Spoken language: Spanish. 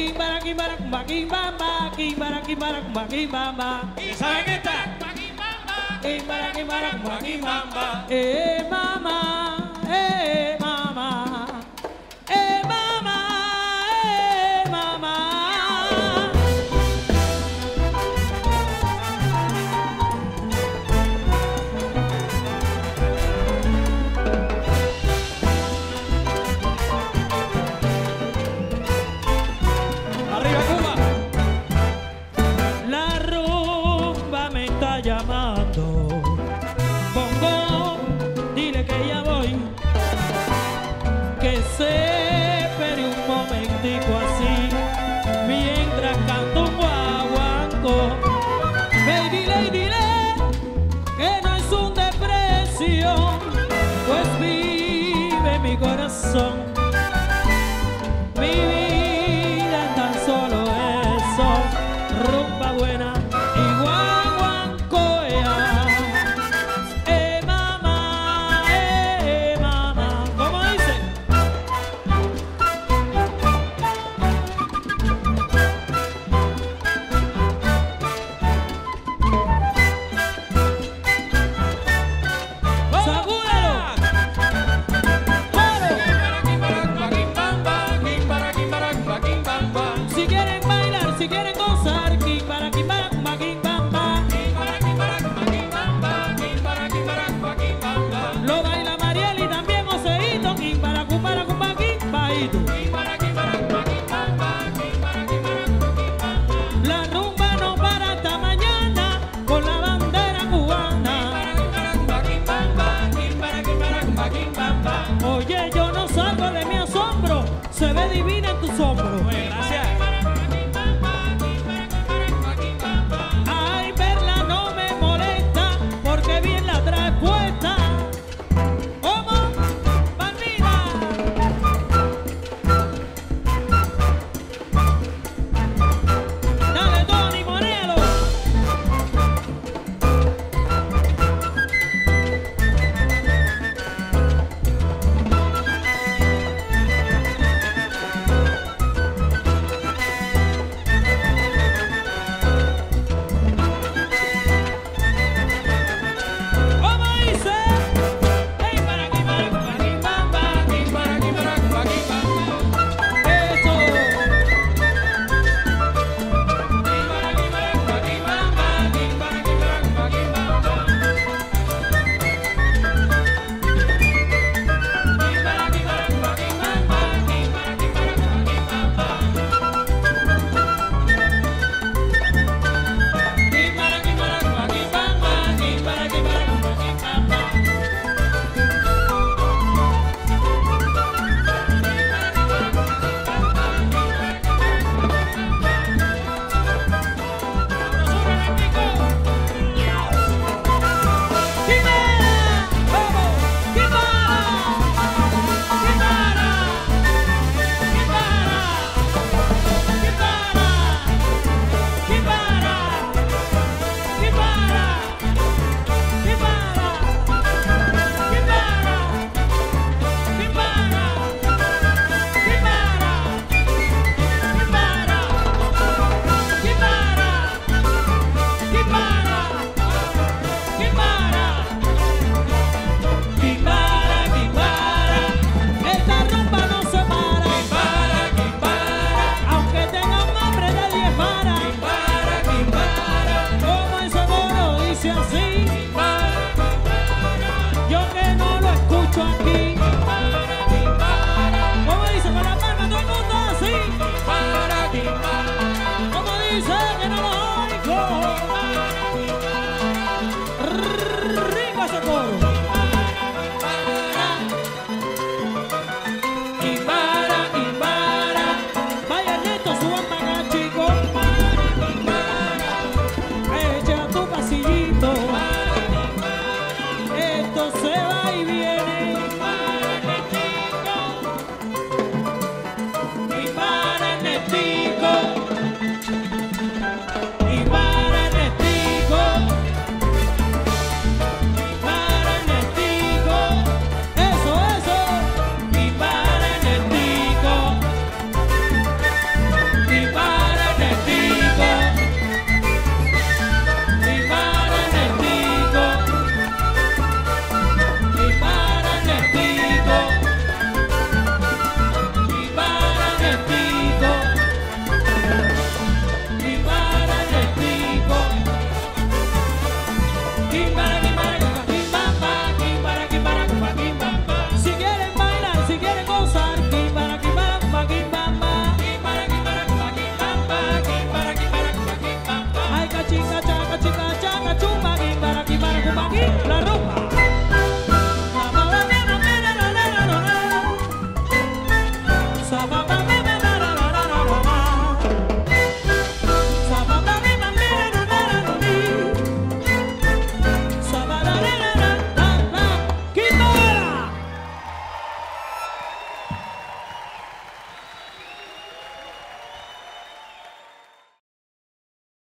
Maki Maki Maki Maki Maki Maki Maki Maki ¿Saben esta? Maki Maki Maki Maki Maki eh, Maki Maki que se un momentico así mientras canto un guaguanco. Baby, le diré que no es un depresión, pues vive mi corazón. marido. agora.